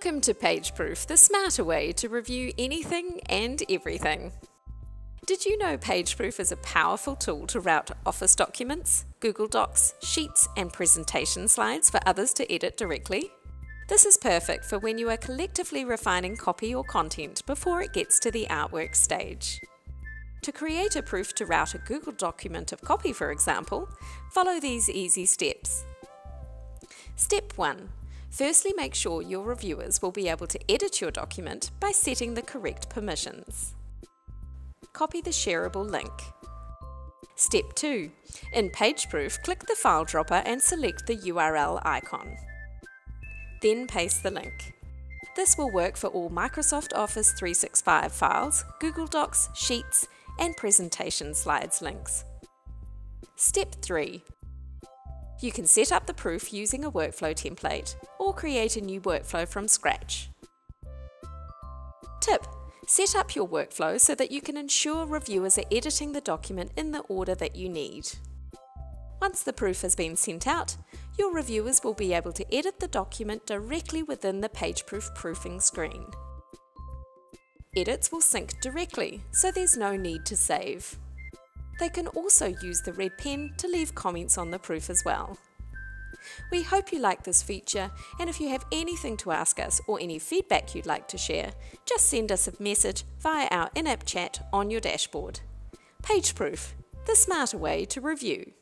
Welcome to PageProof, the smarter way to review anything and everything. Did you know PageProof is a powerful tool to route Office documents, Google Docs, Sheets, and presentation slides for others to edit directly? This is perfect for when you are collectively refining copy or content before it gets to the artwork stage. To create a proof to route a Google document of copy, for example, follow these easy steps. Step 1. Firstly, make sure your reviewers will be able to edit your document by setting the correct permissions. Copy the shareable link. Step 2. In PageProof, click the file dropper and select the URL icon. Then paste the link. This will work for all Microsoft Office 365 files, Google Docs, Sheets, and presentation slides links. Step 3. You can set up the proof using a workflow template or create a new workflow from scratch. Tip: Set up your workflow so that you can ensure reviewers are editing the document in the order that you need. Once the proof has been sent out, your reviewers will be able to edit the document directly within the PageProof proofing screen. Edits will sync directly, so there's no need to save. They can also use the red pen to leave comments on the proof as well. We hope you like this feature, and if you have anything to ask us or any feedback you'd like to share, just send us a message via our in-app chat on your dashboard. PageProof, the smarter way to review.